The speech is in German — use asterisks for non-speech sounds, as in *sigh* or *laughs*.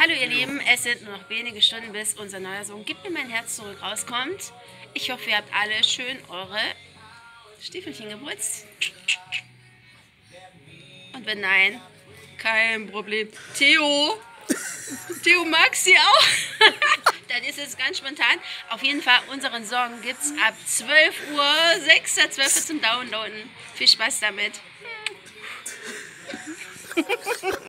Hallo ihr Lieben, es sind nur noch wenige Stunden, bis unser neuer Song Gib mir mein Herz zurück rauskommt. Ich hoffe, ihr habt alle schön eure Stiefelchen geputzt. Und wenn nein, kein Problem. Theo, *laughs* Theo mag sie auch. *laughs* Dann ist es ganz spontan. Auf jeden Fall, unseren Song gibt es ab 12 Uhr, 6.12 Uhr zum Downloaden. Viel Spaß damit.